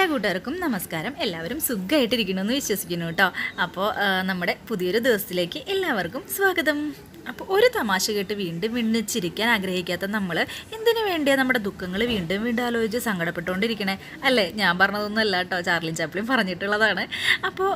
എല്ലാ കൂട്ടുകാർക്കും നമസ്കാരം. എല്ലാവരും സുഖമായിട്ടിരിക്കണമെന്ന് വിശ്വസിക്കുന്നു കേട്ടോ. അപ്പോൾ നമ്മുടെ പുതിയൊരു ദിവസത്തിലേക്ക് എല്ലാവർക്കും സ്വാഗതം. അപ്പോൾ ഒരു തമാശ കേട്ട് വീണ്ടും വീണ്ടും ചിരിക്കാൻ ആഗ്രഹിക്കാത്ത നമ്മൾ എന്തിനു വേണ്ടിയാ നമ്മുടെ ദുഃഖങ്ങൾ വീണ്ടും വീണ്ടും ആലോചിച്ച് സങ്കടപ്പെട്ടുകൊണ്ടിരിക്കണേ? അല്ലേ? ഞാൻ പറഞ്ഞതൊന്നും അല്ല കേട്ടോ. ചാർലിൻ ചാപ്ലിൻ പറഞ്ഞിട്ടുള്ളതാണ്. അപ്പോൾ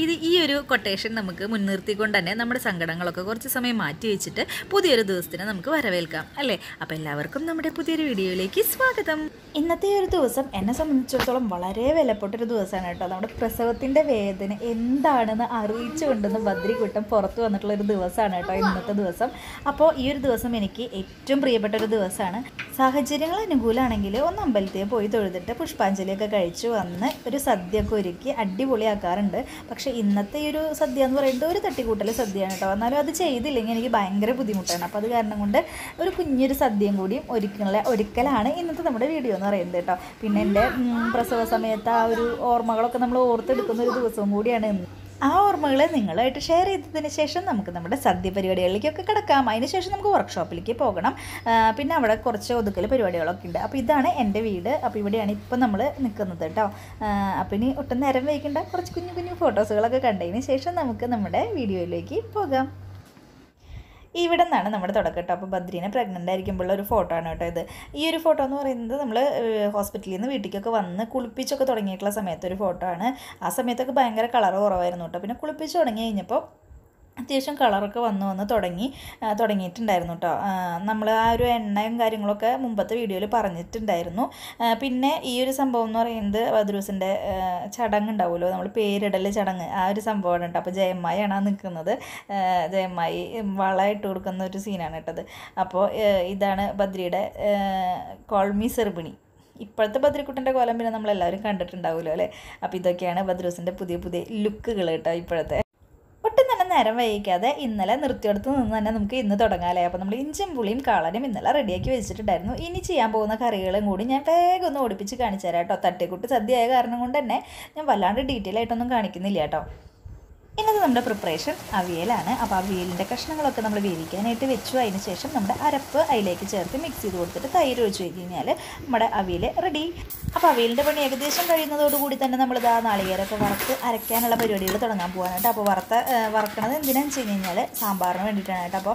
ഇത് ഈ ഒരു കൊട്ടേഷൻ നമുക്ക് മുൻനിർത്തിക്കൊണ്ട് തന്നെ നമ്മുടെ സങ്കടങ്ങളൊക്കെ കുറച്ച് സമയം മാറ്റി വെച്ചിട്ട് പുതിയൊരു ദിവസത്തിന് നമുക്ക് വരവേൽക്കാം. അല്ലേ? അപ്പോൾ എല്ലാവർക്കും നമ്മുടെ പുതിയൊരു വീഡിയോയിലേക്ക് സ്വാഗതം. ഇന്നത്തെ ഒരു ദിവസം എന്നെ സംബന്ധിച്ചിടത്തോളം വളരെ വിലപ്പെട്ടൊരു ദിവസമാണ് കേട്ടോ. നമ്മുടെ പ്രസവത്തിന്റെ വേദന എന്താണെന്ന് അറിയിച്ചുകൊണ്ടെന്ന് ബദ്രികുട്ടം പുറത്തു വന്നിട്ടുള്ള ഒരു ദിവസമാണ് കേട്ടോ ഇന്നത്തെ ദിവസം. അപ്പോൾ ഈ ഒരു ദിവസം എനിക്ക് ഏറ്റവും പ്രിയപ്പെട്ട ഒരു ദിവസമാണ്. സാഹചര്യങ്ങൾ അനുകൂലമാണെങ്കിൽ ഒന്ന് അമ്പലത്തിൽ പോയി തൊഴുതിട്ട് പുഷ്പാഞ്ജലിയൊക്കെ കഴിച്ചു വന്ന് ഒരു സദ്യയൊക്കെ ഒരുക്കി അടിപൊളിയാക്കാറുണ്ട്. പക്ഷേ ഇന്നത്തെ ഈ ഒരു സദ്യ എന്ന് പറയുന്നത് ഒരു തട്ടിക്കൂട്ടൽ സദ്യയാണ് കേട്ടോ. എന്നാലും അത് ചെയ്തില്ലെങ്കിൽ എനിക്ക് ഭയങ്കര ബുദ്ധിമുട്ടാണ്. അപ്പോൾ അത് കാരണം കൊണ്ട് ഒരു കുഞ്ഞൊരു സദ്യയും കൂടിയും ഒരുക്കല ഒരുക്കലാണ് ഇന്നത്തെ നമ്മുടെ വീഡിയോ എന്ന് പറയുന്നത് കേട്ടോ. പിന്നെ എന്റെ പ്രസവ സമയത്ത് ആ ഒരു ഓർമ്മകളൊക്കെ നമ്മൾ ഓർത്തെടുക്കുന്ന ഒരു ദിവസവും കൂടിയാണ് ആ ഓർമ്മകൾ നിങ്ങളായിട്ട് ഷെയർ ചെയ്തതിന് ശേഷം നമുക്ക് നമ്മുടെ സദ്യ പരിപാടികളിലേക്കൊക്കെ കിടക്കാം. അതിന് ശേഷം നമുക്ക് വർക്ക്ഷോപ്പിലേക്ക് പോകണം. പിന്നെ അവിടെ കുറച്ച് ഒതുക്കൽ പരിപാടികളൊക്കെ ഉണ്ട്. അപ്പോൾ ഇതാണ് എന്റെ വീട്. അപ്പോൾ ഇവിടെയാണ് ഇപ്പം നമ്മൾ നിൽക്കുന്നത് കേട്ടോ. അപ്പം ഇനി ഒട്ടും നേരം വൈകേണ്ട കുറച്ച് കുഞ്ഞു കുഞ്ഞു ഫോട്ടോസുകളൊക്കെ കണ്ടതിന് ശേഷം നമുക്ക് നമ്മുടെ വീഡിയോയിലേക്ക് പോകാം. ഇവിടെ നിന്നാണ് നമ്മുടെ തുടക്കം കേട്ടോ. അപ്പോൾ ബദ്രീനെ പ്രഗ്നന്റ് ആയിരിക്കുമ്പോഴുള്ള ഒരു ഫോട്ടോ ആണ് കേട്ടോ ഇത്. ഈ ഒരു ഫോട്ടോ എന്ന് പറയുന്നത് നമ്മൾ ഹോസ്പിറ്റലിൽ നിന്ന് വീട്ടിലേക്കൊക്കെ വന്ന് കുളിപ്പിച്ചൊക്കെ തുടങ്ങിയിട്ടുള്ള സമയത്ത് ഒരു ഫോട്ടോ ആണ്. ആ സമയത്തൊക്കെ ഭയങ്കര കളർ കുറവായിരുന്നു കേട്ടോ. പിന്നെ കുളിപ്പിച്ച് തുടങ്ങി കഴിഞ്ഞപ്പോൾ അത്യാവശ്യം കളറൊക്കെ വന്നു വന്ന് തുടങ്ങി തുടങ്ങിയിട്ടുണ്ടായിരുന്നു കേട്ടോ നമ്മൾ ആ ഒരു എണ്ണയും കാര്യങ്ങളൊക്കെ മുമ്പത്തെ വീഡിയോയിൽ പറഞ്ഞിട്ടുണ്ടായിരുന്നു. പിന്നെ ഈ ഒരു സംഭവം എന്ന് പറയുന്നത് ബദ്രൂസിന്റെ ചടങ്ങ് ഉണ്ടാവുമല്ലോ നമ്മൾ പേരിടൽ ചടങ്ങ് ആ ഒരു സംഭവമാണ് കേട്ടോ അപ്പോൾ ജയമ്മായിയാണ് ആ നിൽക്കുന്നത്. ജയമ്മായി വള ഇട്ട് കൊടുക്കുന്ന ഒരു സീനാണ് കേട്ടത്. അപ്പോൾ ഇതാണ് ബദ്രിയുടെ കോൾമി സെർബിണി ഇപ്പോഴത്തെ ബദ്രിക്കുട്ടന്റെ കോലം പിന്നെ നമ്മളെല്ലാവരും കണ്ടിട്ടുണ്ടാവുമല്ലോ അല്ലേ? അപ്പോൾ ഇതൊക്കെയാണ് ബദ്രൂസിന്റെ പുതിയ പുതിയ ലുക്കുകൾ കേട്ടോ ഇപ്പോഴത്തെ. ഒട്ടും തന്നെ നേരം വൈകിക്കാതെ ഇന്നലെ നിർത്തിയെടുത്ത് നിന്ന് തന്നെ നമുക്ക് ഇന്ന് തുടങ്ങാമല്ലേ അപ്പോൾ നമ്മൾ ഇഞ്ചും പുളിയും കളനും ഇന്നലെ റെഡിയാക്കി വെച്ചിട്ടുണ്ടായിരുന്നു. ഇനി ചെയ്യാൻ പോകുന്ന കറികളും കൂടി ഞാൻ വേഗം ഒന്ന് ഓടിപ്പിച്ച് കാണിച്ചു തരാം കേട്ടോ. തട്ടിക്കുട്ടി സദ്യ ആയ കാരണം കൊണ്ട് തന്നെ ഞാൻ വല്ലാണ്ട് ഡീറ്റെയിൽ ആയിട്ടൊന്നും കാണിക്കുന്നില്ല കേട്ടോ. ഇന്നത്തെ നമ്മുടെ പ്രിപ്പറേഷൻ അവിയലാണ്. അപ്പോൾ അവിയലിന്റെ കഷ്ണങ്ങളൊക്കെ നമ്മൾ വേവിക്കാനായിട്ട് വെച്ചു. അതിന് ശേഷം നമ്മുടെ അരപ്പ് അതിലേക്ക് ചേർത്ത് മിക്സ് ചെയ്ത് കൊടുത്തിട്ട് തൈര് ഒഴിച്ച് കഴിഞ്ഞാൽ നമ്മുടെ അവിയൽ റെഡി അപ്പോൾ അവിയലിന്റെ പണി ഏകദേശം കഴിയുന്നതോടുകൂടി തന്നെ നമ്മൾ ആ നാളികേരമൊക്കെ വറുത്ത് അരയ്ക്കാനുള്ള പരിപാടികൾ തുടങ്ങാൻ പോകാനായിട്ട് അപ്പോൾ വറുത്ത വറക്കണത് എന്തിനാണെന്ന് വെച്ച് കഴിഞ്ഞാൽ സാമ്പാറിന് വേണ്ടിയിട്ടാണ് അപ്പോൾ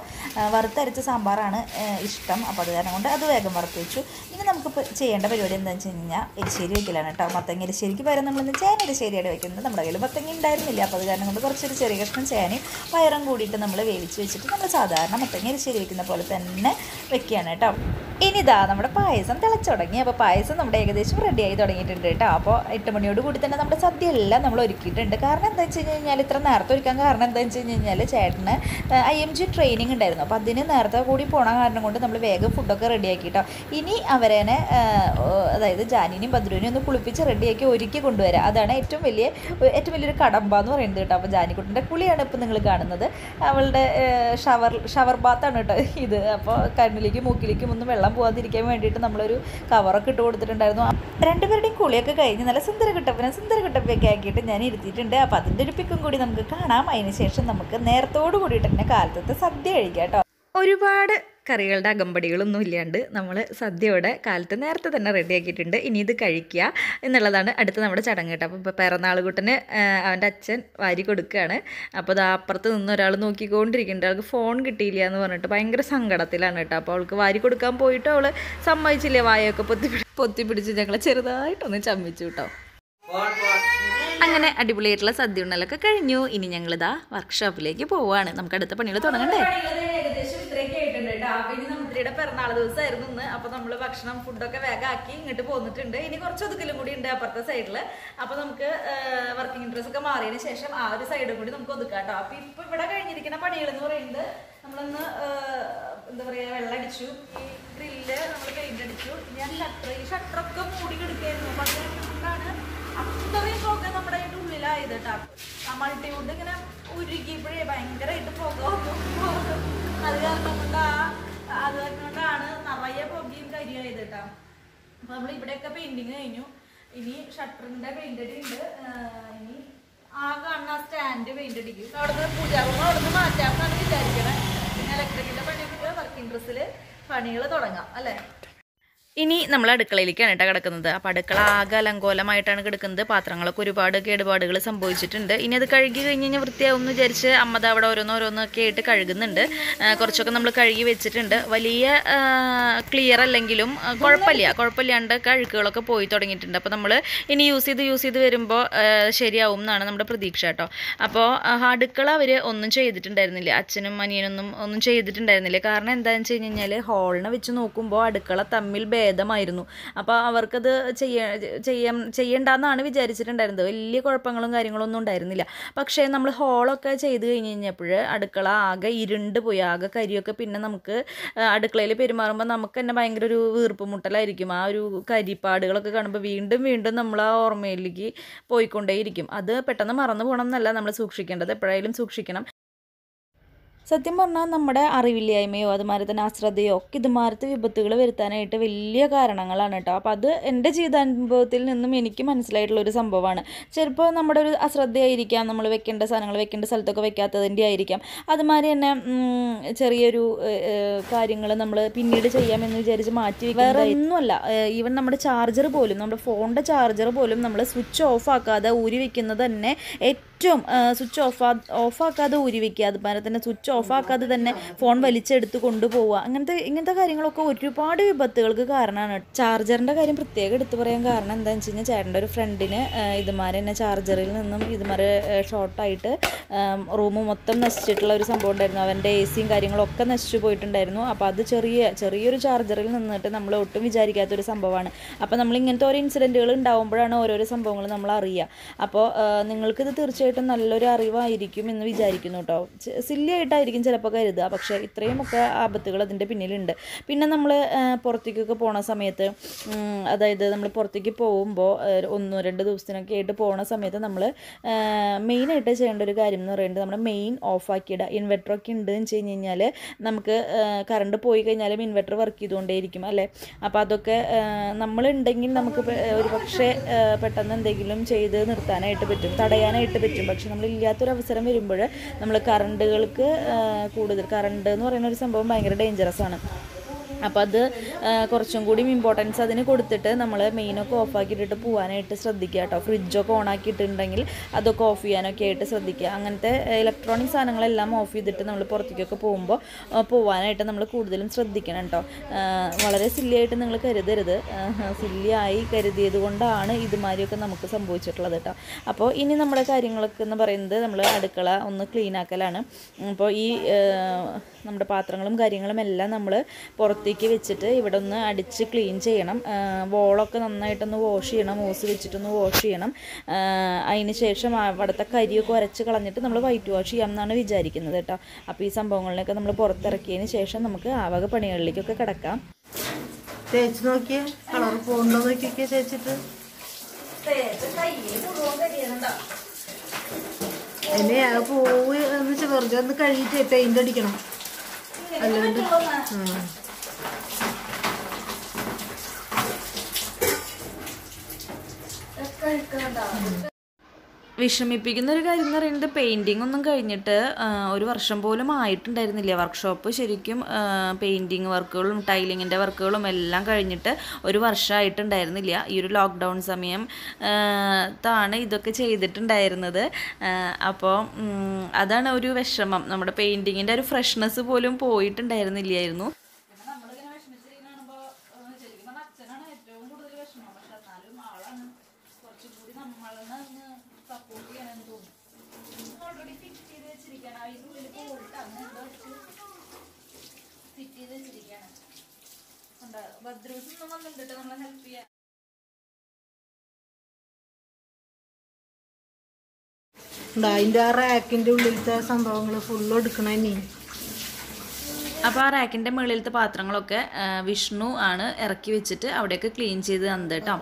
വറുത്തരച്ച സാമ്പാറാണ് ഇഷ്ടം. അപ്പോൾ അത് കാരണം കൊണ്ട് അത് വേഗം വറുത്ത് വെച്ചു. ഇനി നമുക്ക് ചെയ്യേണ്ട പരിപാടി എന്താണെന്ന് വെച്ച് കഴിഞ്ഞാൽ എരിശ്ശേരി വയ്ക്കലാണ് കേട്ടോ. മത്തങ്ങ എരിശ്ശേരിക്ക് പകരം നമ്മളിന്ന് ചേന എരിശ്ശേരിയാണ് വെക്കുന്നത്. നമ്മുടെ കയ്യിൽ മത്തങ്ങ ഉണ്ടായിരുന്നില്ല. അപ്പോൾ അത് കാരണം കൊണ്ട് കുറച്ചൊരു ചെറിയ കഷ്ണം ചേനയും പയറും കൂടിയിട്ട് നമ്മൾ വേവിച്ച് വെച്ചിട്ട് നമ്മൾ സാധാരണ മുത്തങ്ങ ശരി വെക്കുന്ന പോലെ തന്നെ വെക്കുകയാണ് കേട്ടോ. ഇനി ഇതാ നമ്മുടെ പായസം തിളച്ചു തുടങ്ങി. അപ്പോൾ പായസം നമ്മുടെ ഏകദേശം റെഡി ആയി തുടങ്ങിയിട്ടുണ്ട് കേട്ടോ. അപ്പോൾ എട്ട് മണിയോട് കൂടി തന്നെ നമ്മുടെ സദ്യ എല്ലാം നമ്മൾ ഒരുക്കിയിട്ടുണ്ട്. കാരണം എന്താ വെച്ച് കഴിഞ്ഞാൽ ഇത്ര നേരത്തെ ഒരുക്കാൻ കാരണം എന്താ വെച്ച് കഴിഞ്ഞാൽ ചേട്ടന് ഐ എം ജി ട്രെയിനിങ് ഉണ്ടായിരുന്നു. അപ്പോൾ അതിന് നേരത്തെ കൂടി പോണ കാരണം കൊണ്ട് നമ്മൾ വേഗം ഫുഡൊക്കെ റെഡിയാക്കി കേട്ടോ. ഇനി അവരേനെ അതായത് ജാനിനെയും ബദ്രുവിനെയും ഒന്ന് കുളിപ്പിച്ച് റെഡിയാക്കി ഒരുക്കി കൊണ്ടുവരാം. അതാണ് ഏറ്റവും വലിയ ഏറ്റവും വലിയൊരു കടമ്പ എന്ന് പറയുന്നത് കേട്ടോ. അപ്പോൾ ജാനിക്കുട്ടിന്റെ കുളിയാണ് ഇപ്പോൾ നിങ്ങൾ കാണുന്നത്. അവളുടെ ഷവർ ഷവർ ബാത്താണ് കേട്ടോ ഇത്. അപ്പോൾ കണ്ണിലേക്കും മൂക്കിലേക്കും ഒന്നും വെള്ളം പോകാതിരിക്കാൻ വേണ്ടിയിട്ട് നമ്മളൊരു കവറൊക്കെ ഇട്ട് കൊടുത്തിട്ടുണ്ടായിരുന്നു. രണ്ടുപേരുടെയും കുളിയൊക്കെ കഴിഞ്ഞ് നല്ല സുന്ദര കുട്ടപ്പനെ സുന്ദര കുട്ടപ്പൊക്കെ ആക്കിയിട്ട് ഞാൻ ഇരുത്തിയിട്ടുണ്ട്. അപ്പോൾ അതിന്റെ ഒരു പിക്കും കൂടി നമുക്ക് കാണാം. അതിന് ശേഷം നമുക്ക് നേരത്തോട് കൂടിയിട്ട് തന്നെ കാലത്തത്തെ സദ്യ കഴിക്കാം കേട്ടോ. ഒരുപാട് കറികളുടെ അകമ്പടികളൊന്നും ഇല്ലാണ്ട് നമ്മൾ സദ്യയോടെ കാലത്ത് നേരത്തെ തന്നെ റെഡിയാക്കിയിട്ടുണ്ട്. ഇനി ഇത് കഴിക്കുക എന്നുള്ളതാണ് അടുത്ത നമ്മുടെ ചടങ്ങ് കേട്ടോ. അപ്പോൾ പിറന്നാളുകൂട്ടന് അവന്റെ അച്ഛൻ വാരി കൊടുക്കുകയാണ്. അപ്പോൾ അത് അപ്പുറത്ത് നിന്ന് ഒരാൾ നോക്കിക്കൊണ്ടിരിക്കുന്നുണ്ട്. അവൾക്ക് ഫോൺ കിട്ടിയില്ല എന്ന് പറഞ്ഞിട്ട് ഭയങ്കര സങ്കടത്തിലാണ് കേട്ടോ. അപ്പോൾ അവൾക്ക് വാരി കൊടുക്കാൻ പോയിട്ട് അവൾ സമ്മതിച്ചില്ല. വായൊക്കെ പൊത്തി പൊത്തി പിടിച്ച് ഞങ്ങളെ ചെറുതായിട്ടൊന്ന് ചമ്മിച്ചു കേട്ടോ. അങ്ങനെ അടിപൊളിയായിട്ടുള്ള സദ്യ ഉണ്ണലൊക്കെ കഴിഞ്ഞു. ഇനി ഞങ്ങളിതാ വർക്ക്ഷോപ്പിലേക്ക് പോവുകയാണ് നമുക്ക് അടുത്ത പണികൾ തുടങ്ങണ്ടേ? ഇനി നമുദ്രയുടെ പിറന്നാൾ ദിവസമായിരുന്നു ഇന്ന്. അപ്പൊ നമ്മൾ ഭക്ഷണം ഫുഡൊക്കെ വേഗം ആക്കി ഇങ്ങോട്ട് പോന്നിട്ടുണ്ട്. ഇനി കുറച്ച് ഒതുക്കലും കൂടി ഉണ്ട് അപ്പുറത്തെ സൈഡിൽ അപ്പൊ നമുക്ക് വർക്കിംഗ് ഇൻട്രസ്റ്റ് ഒക്കെ മാറിയതിന് ശേഷം ആ ഒരു സൈഡും കൂടി നമുക്ക് ഒതുക്കാം കേട്ടോ. അപ്പൊ ഇപ്പൊ ഇവിടെ കഴിഞ്ഞിരിക്കുന്ന പണികൾ എന്ന് പറയുന്നത് നമ്മളൊന്ന് എന്താ പറയാ വെള്ളം അടിച്ചു ഗ്രില്ല് നമ്മൾ പെയിന്റ് അടിച്ചു. ഞാൻ ഷട്ടർ ഈ ഷട്ടറൊക്കെ മൂടി കിടക്കായിരുന്നു അത്രയും പുക നമ്മുടെ അതിന്റെ ഉള്ളിലായത് കേട്ടോ. ആ മൾട്ടിവുഡ് ഇങ്ങനെ ഉരുകിയപ്പോഴേ ഭയങ്കരമായിട്ട് പുക അത് കാരണം കൊണ്ട് അത് കാരണം കൊണ്ടാണ് നിറയെ പുകയും കരിയായത് കേട്ടോ. അപ്പൊ നമ്മൾ ഇവിടെയൊക്കെ പെയിന്റിങ് കഴിഞ്ഞു. ഇനി ഷട്ടറിന്റെ പെയിന്റ് അടി ഉണ്ട്. ആഹ് ഇനി ആ കാണുന്ന സ്റ്റാൻഡ് പെയിന്റ് അടിക്കും. അവിടുന്ന് പൂജാറൂം അവിടുന്ന് മാറ്റാമെന്നാണ് വിചാരിക്കണേ. പിന്നെ ഇലക്ട്രിക്കിന്റെ പണിയൊക്കെ വർക്കിംഗ് ഡ്രസ്സിൽ പണികൾ തുടങ്ങാം അല്ലേ? ഇനി നമ്മൾ അടുക്കളയിലേക്കാണ് കേട്ടോ കിടക്കുന്നത്. അപ്പോൾ അടുക്കള ആകെ അലങ്കോലമായിട്ടാണ് കിടക്കുന്നത്. പാത്രങ്ങളൊക്കെ ഒരുപാട് കേടുപാടുകൾ സംഭവിച്ചിട്ടുണ്ട്. ഇനി അത് കഴുകി കഴിഞ്ഞ് കഴിഞ്ഞാൽ വൃത്തിയാവും എന്ന് വിചാരിച്ച് അമ്മത അവിടെ ഓരോന്നോരോന്നൊക്കെ ആയിട്ട് കഴുകുന്നുണ്ട്. കുറച്ചൊക്കെ നമ്മൾ കഴുകി വെച്ചിട്ടുണ്ട്. വലിയ ക്ലിയർ അല്ലെങ്കിലും കുഴപ്പമില്ല. കുഴപ്പമില്ലാണ്ട് കഴുക്കുകളൊക്കെ പോയി തുടങ്ങിയിട്ടുണ്ട്. അപ്പോൾ നമ്മൾ ഇനി യൂസ് ചെയ്ത് യൂസ് ചെയ്ത് വരുമ്പോൾ ശരിയാവും എന്നാണ് നമ്മുടെ പ്രതീക്ഷ കേട്ടോ. അപ്പോൾ അടുക്കള അവർ ഒന്നും ചെയ്തിട്ടുണ്ടായിരുന്നില്ല. അച്ഛനും അനിയനൊന്നും ഒന്നും ചെയ്തിട്ടുണ്ടായിരുന്നില്ല. കാരണം എന്താണെന്ന് വെച്ച് കഴിഞ്ഞ് കഴിഞ്ഞാൽ ഹോളിനെ വെച്ച് നോക്കുമ്പോൾ അടുക്കള തമ്മിൽ ഭേദമായിരുന്നു. അപ്പോൾ അവർക്കത് ചെയ്യാ ചെയ്യാൻ ചെയ്യണ്ടെന്നാണ് വിചാരിച്ചിട്ടുണ്ടായിരുന്നത്. വലിയ കുഴപ്പങ്ങളും കാര്യങ്ങളും ഒന്നും ഉണ്ടായിരുന്നില്ല. പക്ഷേ നമ്മൾ ഹോളൊക്കെ ചെയ്ത് കഴിഞ്ഞ് കഴിഞ്ഞപ്പോൾ അടുക്കള ആകെ ഇരുണ്ട് പോയി. ആകെ കരിയൊക്കെ പിന്നെ നമുക്ക് അടുക്കളയിൽ പെരുമാറുമ്പോൾ നമുക്ക് തന്നെ ഭയങ്കര ഒരു വീർപ്പ് മുട്ടലായിരിക്കും. ആ ഒരു കരിപ്പാടുകളൊക്കെ കാണുമ്പോൾ വീണ്ടും വീണ്ടും നമ്മൾ ആ ഓർമ്മയിലേക്ക് പോയിക്കൊണ്ടേയിരിക്കും. അത് പെട്ടെന്ന് മറന്നു പോകണം എന്നല്ല നമ്മൾ സൂക്ഷിക്കേണ്ടത്. എപ്പോഴായാലും സൂക്ഷിക്കണം. സത്യം പറഞ്ഞാൽ നമ്മുടെ അറിവില്ലായ്മയോ അതുമാതിരി തന്നെ അശ്രദ്ധയോ ഒക്കെ ഇതുമാരത്തെ വിപത്തുകൾ വരുത്താനായിട്ട് വലിയ കാരണങ്ങളാണ് കേട്ടോ. അപ്പോൾ അത് എന്റെ ജീവിതാനുഭവത്തിൽ നിന്നും എനിക്ക് മനസ്സിലായിട്ടുള്ള ഒരു സംഭവമാണ്. ചിലപ്പോൾ നമ്മുടെ ഒരു അശ്രദ്ധയായിരിക്കാം നമ്മൾ വെക്കേണ്ട സാധനങ്ങൾ വെക്കേണ്ട സ്ഥലത്തൊക്കെ വെക്കാത്തതിന്റെ ആയിരിക്കാം. അതുമാതിരി തന്നെ ചെറിയൊരു കാര്യങ്ങൾ നമ്മൾ പിന്നീട് ചെയ്യാമെന്ന് വിചാരിച്ച് മാറ്റി വേറെ ഒന്നുമല്ല. ഈവൻ നമ്മുടെ ചാർജർ പോലും നമ്മുടെ ഫോണിന്റെ ചാർജർ പോലും നമ്മൾ സ്വിച്ച് ഓഫ് ആക്കാതെ ഊരി വെക്കുന്നത് തന്നെ ഏറ്റവും സ്വിച്ച് ഓഫ് ഓഫ് ആക്കാതെ ഊരി വെക്കുക അതുപോലെ തന്നെ സ്വിച്ച് ഓഫ് ആക്കാതെ തന്നെ ഫോൺ വലിച്ചെടുത്ത് കൊണ്ടുപോവുക. അങ്ങനത്തെ ഇങ്ങനത്തെ കാര്യങ്ങളൊക്കെ ഒരുപാട് വിപത്തുകൾക്ക് കാരണമാണ്. ചാർജറിന്റെ കാര്യം പ്രത്യേകം എടുത്തു പറയാൻ കാരണം എന്താണെന്ന് വെച്ച് കഴിഞ്ഞാൽ ചേട്ടന്റെ ഒരു ഫ്രണ്ടിന് ഇതുമാരെ തന്നെ ചാർജറിൽ നിന്നും ഇതുമാരെ ഷോർട്ടായിട്ട് റൂം മൊത്തം നശിച്ചിട്ടുള്ള ഒരു സംഭവം ഉണ്ടായിരുന്നു. അവന്റെ എ സിയും കാര്യങ്ങളൊക്കെ നശിച്ചു പോയിട്ടുണ്ടായിരുന്നു. അപ്പോൾ അത് ചെറിയ ചെറിയൊരു ചാർജറിൽ നിന്നിട്ട് നമ്മൾ ഒട്ടും വിചാരിക്കാത്തൊരു സംഭവമാണ്. അപ്പോൾ നമ്മൾ ഇങ്ങനത്തെ ഓരോ ഇൻസിഡന്റുകൾ ഉണ്ടാകുമ്പോഴാണ് ഓരോരോ സംഭവങ്ങൾ നമ്മൾ അറിയുക. അപ്പോൾ നിങ്ങൾക്കിത് തീർച്ചയായിട്ടും നല്ലൊരു അറിവായിരിക്കും എന്ന് വിചാരിക്കുന്നു കേട്ടോ സില്ലി ആയിട്ടായിരിക്കും ചിലപ്പോൾ കരുതുക. പക്ഷേ ഇത്രയുമൊക്കെ ആപത്തുകൾ അതിന്റെ പിന്നിലുണ്ട്. പിന്നെ നമ്മൾ പുറത്തേക്കൊക്കെ പോണ സമയത്ത് അതായത് നമ്മൾ പുറത്തേക്ക് പോകുമ്പോൾ ഒന്നോ രണ്ട് ദിവസത്തിനൊക്കെ ആയിട്ട് പോണ സമയത്ത് നമ്മൾ മെയിനായിട്ട് ചെയ്യേണ്ട ഒരു കാര്യം എന്ന് പറയുന്നത് നമ്മൾ മെയിൻ ഓഫാക്കിയിടുക ഇൻവെർട്ടറൊക്കെ ഉണ്ട് എന്ന് വെച്ച് കഴിഞ്ഞ് കഴിഞ്ഞാൽ നമുക്ക് കറണ്ട് പോയി കഴിഞ്ഞാലും ഇൻവെർട്ടർ വർക്ക് ചെയ്തുകൊണ്ടേയിരിക്കും അല്ലേ? അപ്പോൾ അതൊക്കെ നമ്മളുണ്ടെങ്കിൽ നമുക്ക് ഒരു പക്ഷേ പെട്ടെന്ന് എന്തെങ്കിലും ചെയ്ത് നിർത്താനായിട്ട് പറ്റും തടയാനായിട്ട് പറ്റും. പക്ഷെ നമ്മളില്ലാത്തൊരു അവസരം വരുമ്പോൾ നമ്മൾ കറണ്ടുകൾക്ക് കൂടുതൽ കറണ്ട് എന്ന് പറയുന്ന ഒരു സംഭവം ഭയങ്കര ഡേഞ്ചറസ് ആണ്. അപ്പോൾ അത് കുറച്ചും കൂടി ഇമ്പോർട്ടൻസ് അതിന് കൊടുത്തിട്ട് നമ്മൾ മെയിനൊക്കെ ഓഫാക്കിയിട്ടിട്ട് പോകാനായിട്ട് ശ്രദ്ധിക്കുക കേട്ടോ. ഫ്രിഡ്ജൊക്കെ ഓൺ ആക്കിയിട്ടുണ്ടെങ്കിൽ അതൊക്കെ ഓഫ് ചെയ്യാനൊക്കെ ആയിട്ട് ശ്രദ്ധിക്കുക. അങ്ങനത്തെ ഇലക്ട്രോണിക് സാധനങ്ങളെല്ലാം ഓഫ് ചെയ്തിട്ട് നമ്മൾ പുറത്തേക്കൊക്കെ പോകുമ്പോൾ പോകാനായിട്ട് നമ്മൾ കൂടുതലും ശ്രദ്ധിക്കണം കേട്ടോ. വളരെ സില്ലിയായിട്ട് നിങ്ങൾ കരുതരുത്. സില്ലിയായി കരുതിയത് കൊണ്ടാണ് ഇതുമാതിരിയൊക്കെ നമുക്ക് സംഭവിച്ചിട്ടുള്ളത് കേട്ടോ. അപ്പോൾ ഇനി നമ്മുടെ കാര്യങ്ങളൊക്കെ എന്ന് പറയുന്നത് നമ്മൾ അടുക്കള ഒന്ന് ക്ലീൻ ആക്കലാണ്. അപ്പോൾ ഈ നമ്മുടെ പാത്രങ്ങളും കാര്യങ്ങളും എല്ലാം നമ്മൾ പുറത്തേക്ക് വെച്ചിട്ട് ഇവിടെ ഒന്ന് അടിച്ച് ക്ലീൻ ചെയ്യണം. വോളൊക്കെ നന്നായിട്ടൊന്ന് വാഷ് ചെയ്യണം ഓസ് വെച്ചിട്ടൊന്ന് വാഷ് ചെയ്യണം. അതിന് ശേഷം അവിടുത്തെ കരിയൊക്കെ ഉരച്ച് കളഞ്ഞിട്ട് നമ്മൾ വൈറ്റ് വാഷ് ചെയ്യാം എന്നാണ് വിചാരിക്കുന്നത് കേട്ടോ. അപ്പോൾ ഈ സംഭവങ്ങളിലൊക്കെ നമ്മൾ പുറത്തിറക്കിയതിന് ശേഷം നമുക്ക് ആ വക പണികളിലേക്കൊക്കെ കിടക്കാം. തേച്ച് നോക്കിയേ കളർ പോകണ്ടോ നോക്കിയൊക്കെ തേച്ചിട്ട്. എന്നെ ആ പൂവ് എന്ന് വെച്ചാൽ വെറുതെ ഒന്ന് കഴുകിട്ട് പെയിന്റ് അടിക്കണം. അല്ലാണ്ട് ആ. വിഷമിപ്പിക്കുന്ന ഒരു കാര്യം എന്ന് പറയുന്നത് പെയിന്റിംഗ് ഒന്നും കഴിഞ്ഞിട്ട് ഒരു വർഷം പോലും ആയിട്ടുണ്ടായിരുന്നില്ല. വർക്ക്ഷോപ്പ് ശരിക്കും പെയിന്റിങ് വർക്കുകളും ടൈലിങ്ങിന്റെ വർക്കുകളും എല്ലാം കഴിഞ്ഞിട്ട് ഒരു വർഷമായിട്ടുണ്ടായിരുന്നില്ല. ഈ ഒരു ലോക്ക്ഡൗൺ സമയം താണ് ഇതൊക്കെ ചെയ്തിട്ടുണ്ടായിരുന്നത്. അപ്പോൾ അതാണ് ഒരു വിഷമം. നമ്മുടെ പെയിന്റിങ്ങിന്റെ ഒരു ഫ്രഷ്നെസ് പോലും പോയിട്ടുണ്ടായിരുന്നില്ലായിരുന്നു. ഉണ്ട്. അതിന്റെ ആ റാക്കിന്റെ ഉള്ളിലത്തെ സംഭവങ്ങൾ ഫുള്ള് എടുക്കണ അപ്പോൾ ആ റാക്കിന്റെ മുകളിലത്തെ പാത്രങ്ങളൊക്കെ വിഷ്ണു ആണ് ഇറക്കി വെച്ചിട്ട് അവിടെയൊക്കെ ക്ലീൻ ചെയ്ത് തന്നത് കേട്ടോ.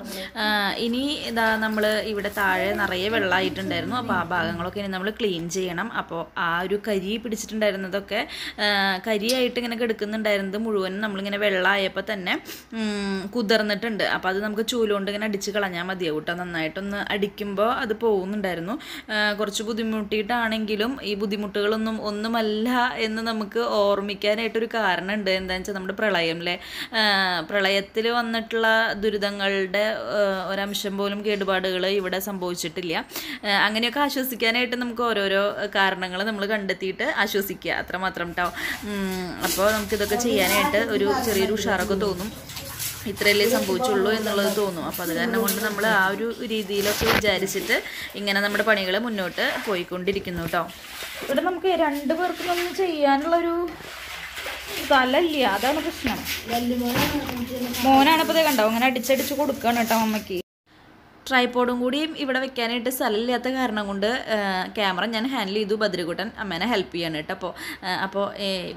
ഇനി ഇതാ നമ്മൾ ഇവിടെ താഴെ നിറയെ വെള്ളമായിട്ടുണ്ടായിരുന്നു. അപ്പോൾ ആ ഭാഗങ്ങളൊക്കെ ഇനി നമ്മൾ ക്ലീൻ ചെയ്യണം. അപ്പോൾ ആ ഒരു കരി പിടിച്ചിട്ടുണ്ടായിരുന്നതൊക്കെ കരിയായിട്ട് ഇങ്ങനെ കിടക്കുന്നുണ്ടായിരുന്നത് മുഴുവനും നമ്മളിങ്ങനെ വെള്ളമായപ്പോൾ തന്നെ കുതിർന്നിട്ടുണ്ട്. അപ്പോൾ അത് നമുക്ക് ചൂലുകൊണ്ട് ഇങ്ങനെ അടിച്ച് കളഞ്ഞാൽ മതിയാവും കേട്ടോ. നന്നായിട്ടൊന്ന് അടിക്കുമ്പോൾ അത് പോകുന്നുണ്ടായിരുന്നു. കുറച്ച് ബുദ്ധിമുട്ടിയിട്ടാണെങ്കിലും ഈ ബുദ്ധിമുട്ടുകളൊന്നും ഒന്നുമല്ല എന്ന് നമുക്ക് ഓർമ്മിക്കാനായിട്ട് മെയിനായിട്ടൊരു കാരണമുണ്ട്. എന്താണെന്ന് വെച്ചാൽ നമ്മുടെ പ്രളയം അല്ലേ പ്രളയത്തിൽ വന്നിട്ടുള്ള ദുരിതങ്ങളുടെ ഒരംശം പോലും കേടുപാടുകൾ ഇവിടെ സംഭവിച്ചിട്ടില്ല. അങ്ങനെയൊക്കെ ആശ്വസിക്കാനായിട്ട് നമുക്ക് ഓരോരോ കാരണങ്ങൾ നമ്മൾ കണ്ടെത്തിയിട്ട് ആശ്വസിക്കുക. അത്രമാത്രം കേട്ടോ അപ്പോൾ നമുക്കിതൊക്കെ ചെയ്യാനായിട്ട് ഒരു ചെറിയൊരു ഉഷാറൊക്കെ തോന്നും. ഇത്രയല്ലേ സംഭവിച്ചുള്ളൂ എന്നുള്ളത് തോന്നും. അപ്പോൾ അത് കാരണം കൊണ്ട് നമ്മൾ ആ ഒരു രീതിയിലൊക്കെ വിചാരിച്ചിട്ട് ഇങ്ങനെ നമ്മുടെ പണികൾ മുന്നോട്ട് പോയിക്കൊണ്ടിരിക്കുന്നു കേട്ടോ ഇവിടെ നമുക്ക് രണ്ടു പേർക്കും ഒന്നും ചെയ്യാനുള്ളൊരു സ്ഥലമില്ല അതാണ് പ്രശ്നം. മോനാണ്. ഇപ്പോൾ കണ്ടോ? അങ്ങനെ അടിച്ചടിച്ച് കൊടുക്കുകയാണ് കേട്ടോ അമ്മയ്ക്ക് ട്രൈപ്പോഡും കൂടിയും ഇവിടെ വെക്കാനായിട്ട് സ്ഥലമില്ലാത്ത കാരണം കൊണ്ട് ക്യാമറ ഞാൻ ഹാൻഡിൽ ചെയ്തു ബദ്രികുട്ടൻ അമ്മേനെ ഹെൽപ്പ് ചെയ്യാണ് കേട്ടോ അപ്പോൾ അപ്പോൾ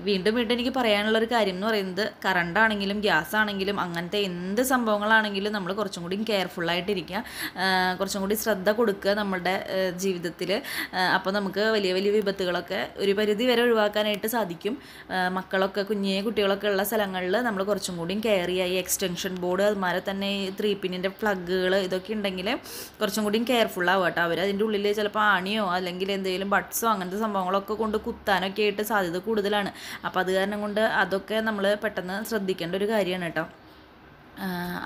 വീണ്ടും വീണ്ടും എനിക്ക് പറയാനുള്ള ഒരു കാര്യം എന്ന് പറയുന്നത് കറണ്ട് ആണെങ്കിലും ഗ്യാസ് ആണെങ്കിലും അങ്ങനത്തെ എന്ത് സംഭവങ്ങളാണെങ്കിലും നമ്മൾ കുറച്ചും കൂടി കെയർഫുള്ളായിട്ടിരിക്കുക കുറച്ചും കൂടി ശ്രദ്ധ കൊടുക്കുക നമ്മളുടെ ജീവിതത്തിൽ അപ്പോൾ നമുക്ക് വലിയ വലിയ വിപത്തുകളൊക്കെ ഒരു പരിധി വരെ ഒഴിവാക്കാനായിട്ട് സാധിക്കും. മക്കളൊക്കെ കുഞ്ഞേ കുട്ടികളൊക്കെ ഉള്ള സ്ഥലങ്ങളിൽ നമ്മൾ കുറച്ചും കൂടി കെയർ ചെയ്യുക ഈ എക്സ്റ്റൻഷൻ ബോർഡ് അതുമാതിരി തന്നെ ത്രീ പിന്നിന്റെ പ്ലഗുകൾ ഇതൊക്കെ ഉണ്ടെങ്കിൽ കുറച്ചും കൂടി കെയർഫുൾ ആവുക കേട്ടോ. അവർ അതിന്റെ ഉള്ളിൽ ചിലപ്പോൾ ആണിയോ അല്ലെങ്കിൽ എന്തെങ്കിലും ബട്ട്സോ അങ്ങനത്തെ സംഭവങ്ങളൊക്കെ കൊണ്ട് കുത്താനൊക്കെ ആയിട്ട് സാധ്യത കൂടുതലാണ്. അപ്പോൾ അത് കാരണം കൊണ്ട് അതൊക്കെ നമ്മൾ പെട്ടെന്ന് ശ്രദ്ധിക്കേണ്ട ഒരു കാര്യമാണ് കേട്ടോ.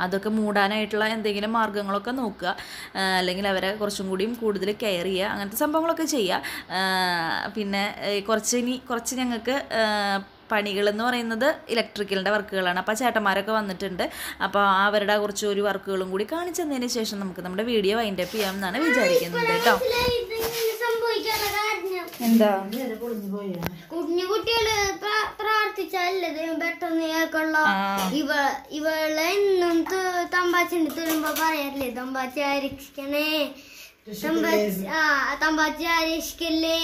അതൊക്കെ മൂടാനായിട്ടുള്ള എന്തെങ്കിലും മാർഗങ്ങളൊക്കെ നോക്കുക. അല്ലെങ്കിൽ അവരെ കുറച്ചും കൂടിയും കൂടുതൽ കെയർ ചെയ്യുക. അങ്ങനത്തെ സംഭവങ്ങളൊക്കെ ചെയ്യുക. പിന്നെ കുറച്ച് ഇനി കുറച്ച് ഞങ്ങൾക്ക് പണികളെന്ന് പറയുന്നത് ഇലക്ട്രിക്കലിന്റെ വർക്കുകളാണ് അപ്പോൾ ചേട്ടന്മാരൊക്കെ വന്നിട്ടുണ്ട്. അപ്പോൾ അവരുടെ കുറച്ച് ഒരു വർക്കുകളും കൂടി കാണിച്ചു തന്നതിന് ശേഷം നമുക്ക് നമ്മുടെ വീഡിയോ വൈൻഡ് അപ്പ് ചെയ്യാം എന്നാണ് വിചാരിക്കുന്നത് കേട്ടോ. എന്താ? കുഞ്ഞു കുട്ടികൾ പ്രാർത്ഥിച്ചല്ലേ പ്രാർത്ഥിച്ചാലേ ദൈവം പെട്ടെന്ന് കേൾക്കുള്ള ഇവ ഇവളെ എന്നും തമ്പാച്ചിന്റെ തുരുമ്പോ പറയാറില്ലേ തമ്പാച്ചി ആരക്ഷിക്കണേ. തമ്പാച്ചി ആ തമ്പാച്ചി ആരക്ഷിക്കല്ലേ?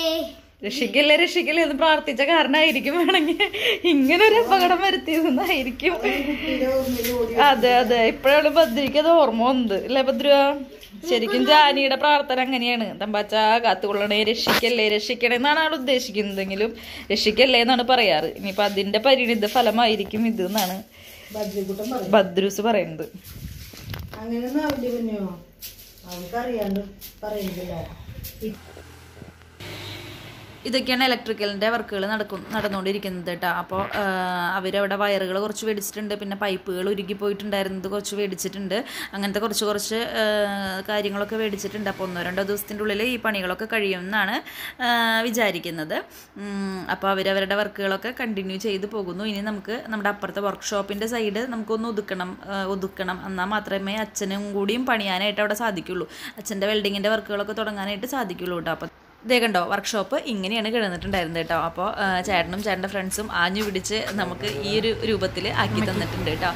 രക്ഷിക്കല്ലേ രക്ഷിക്കല്ലേ എന്ന് പ്രാർത്ഥിച്ച കാരണമായിരിക്കും. വേണമെങ്കിൽ ഇങ്ങനെ ഒരു അപകടം വരുത്തിയതെന്നായിരിക്കും അതെ അതെ ഇപ്പോഴാണ് ഭദ്രയ്ക്ക് അത് ഓർമ്മ ഉണ്ട് അല്ലേ ഭദ്ര ശരിക്കും ജാനിയുടെ പ്രാർത്ഥന അങ്ങനെയാണ്. തമ്പാച്ച കാത്തുകൊള്ളണേ രക്ഷിക്കല്ലേ രക്ഷിക്കണേ എന്നാണ് ആൾ ഉദ്ദേശിക്കുന്നതെങ്കിലും രക്ഷിക്കല്ലേ എന്നാണ് പറയാറ്. ഇനിയിപ്പൊ അതിന്റെ പരിണിത ഫലമായിരിക്കും ഇത് എന്നാണ് ഭദ്രൂസ് പറയുന്നത്. പിന്നെയോ അവൾക്കറിയാണ്ട് പറയുന്നില്ല. ഇതൊക്കെയാണ് ഇലക്ട്രിക്കലിന്റെ വർക്കുകൾ നടക്കും നടന്നുകൊണ്ടിരിക്കുന്നത് കേട്ടോ. അപ്പോൾ അവരവിടെ വയറുകൾ കുറച്ച് മേടിച്ചിട്ടുണ്ട് പിന്നെ പൈപ്പുകൾ ഉരുകി പോയിട്ടുണ്ടായിരുന്നത് കുറച്ച് മേടിച്ചിട്ടുണ്ട് അങ്ങനത്തെ കുറച്ച് കുറച്ച് കാര്യങ്ങളൊക്കെ മേടിച്ചിട്ടുണ്ട് അപ്പോൾ ഒന്നോ രണ്ടോ ദിവസത്തിന്റെ ഉള്ളിൽ ഈ പണികളൊക്കെ കഴിയുമെന്നാണ് വിചാരിക്കുന്നത്. അപ്പോൾ അവരവരുടെ വർക്കുകളൊക്കെ കണ്ടിന്യൂ ചെയ്ത് പോകുന്നു. ഇനി നമുക്ക് നമ്മുടെ അപ്പുറത്തെ വർക്ക്ഷോപ്പിന്റെ സൈഡ് നമുക്കൊന്ന് ഒതുക്കണം ഒതുക്കണം. എന്നാൽ മാത്രമേ അച്ഛനും കൂടിയും പണിയാനായിട്ട് അവിടെ സാധിക്കുള്ളൂ. അച്ഛന്റെ വെൽഡിങ്ങിന്റെ വർക്കുകളൊക്കെ തുടങ്ങാനായിട്ട് സാധിക്കുള്ളൂ കേട്ടോ. അപ്പോൾ ഇതേ കണ്ടോ വർക്ക്ഷോപ്പ് ഇങ്ങനെയാണ് കിടന്നിട്ടുണ്ടായിരുന്നത് കേട്ടോ. അപ്പോൾ ചേട്ടനും ചേട്ടന്റെ ഫ്രണ്ട്സും ആഞ്ഞു പിടിച്ച് നമുക്ക് ഈ ഒരു രൂപത്തിൽ ആക്കി തന്നിട്ടുണ്ട് കേട്ടോ.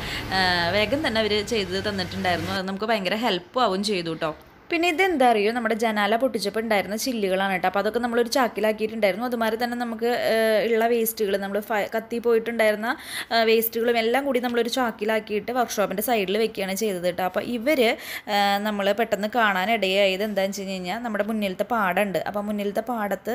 വേഗം തന്നെ അവർ ചെയ്ത് തന്നിട്ടുണ്ടായിരുന്നു. അത് നമുക്ക് ഭയങ്കര ഹെൽപ്പും ആവും ചെയ്തു കേട്ടോ. പിന്നെ ഇതെന്താ അറിയോ? നമ്മുടെ ജനാല പൊട്ടിച്ചപ്പോൾ ഉണ്ടായിരുന്ന ചില്ലുകളാണ് കേട്ടോ. അപ്പോൾ അതൊക്കെ നമ്മളൊരു ചാക്കിലാക്കിയിട്ടുണ്ടായിരുന്നു. അതുമാതിരി തന്നെ നമുക്ക് ഉള്ള വേസ്റ്റുകൾ നമ്മൾ കത്തി പോയിട്ടുണ്ടായിരുന്ന വേസ്റ്റുകളും എല്ലാം കൂടി നമ്മളൊരു ചാക്കിലാക്കിയിട്ട് വർക്ക്ഷോപ്പിന്റെ സൈഡിൽ വെക്കുകയാണ് ചെയ്തത് കേട്ടോ. അപ്പോൾ ഇവർ നമ്മൾ പെട്ടെന്ന് കാണാനിടയായത് എന്താണെന്ന് വെച്ച് കഴിഞ്ഞാൽ നമ്മുടെ മുന്നിലത്തെ പാടമുണ്ട് അപ്പോൾ മുന്നിലത്തെ പാടത്ത്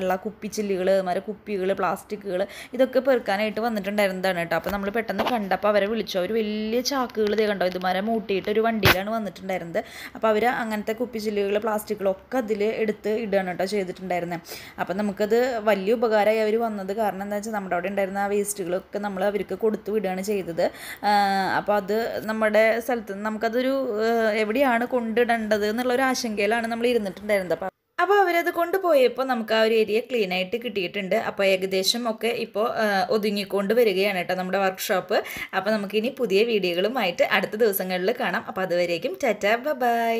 ഉള്ള ഉള്ള കുപ്പിച്ചില്ലുകൾ അതുമാതിരി കുപ്പികൾ പ്ലാസ്റ്റിക്കുകൾ ഇതൊക്കെ പെറുക്കാനായിട്ട് വന്നിട്ടുണ്ടായിരുന്നതാണ് കേട്ടോ. അപ്പോൾ നമ്മൾ പെട്ടെന്ന് കണ്ടപ്പോൾ അവരെ വിളിച്ചു. അവർ വലിയ ചാക്കുകൾ ഇതേ കണ്ടോ? ഇതുമാരെ മൂട്ടിയിട്ട് ഒരു വണ്ടിയിലാണ് വന്നിട്ടുണ്ടായിരുന്നത്. അപ്പോൾ അവർ അങ്ങനത്തെ കുപ്പിച്ചില്ലുകൾ പ്ലാസ്റ്റിക്കുകളൊക്കെ അതിൽ എടുത്ത് ഇടുകയാണ് കേട്ടോ ചെയ്തിട്ടുണ്ടായിരുന്നത് അപ്പം നമുക്കത് വലിയ ഉപകാരമായി അവർ വന്നത് കാരണം എന്താ വെച്ചാൽ നമ്മുടെ അവിടെ ഉണ്ടായിരുന്ന ആ വേസ്റ്റുകളൊക്കെ നമ്മൾ അവർക്ക് കൊടുത്തു വിടുകയാണ് ചെയ്തത്. അപ്പോൾ അത് നമ്മുടെ സ്ഥലത്ത് നമുക്കതൊരു എവിടെയാണ് കൊണ്ടിടേണ്ടത് എന്നുള്ളൊരു ആശങ്കയിലാണ് നമ്മൾ ഇരുന്നിട്ടുണ്ടായിരുന്നത്. അപ്പോൾ അപ്പോൾ അവരത് കൊണ്ടുപോയപ്പോൾ നമുക്ക് ആ ഒരു ഏരിയ ക്ലീൻ ആയിട്ട് കിട്ടിയിട്ടുണ്ട്. അപ്പോൾ ഏകദേശം ഒക്കെ ഇപ്പോൾ ഒതുങ്ങിക്കൊണ്ട് വരികയാണ് കേട്ടോ നമ്മുടെ വർക്ക്ഷോപ്പ് അപ്പോൾ നമുക്കിനി പുതിയ വീഡിയോകളുമായിട്ട് അടുത്ത ദിവസങ്ങളിൽ കാണാം. അപ്പോൾ അതുവരേക്കും ടാറ്റ ബൈ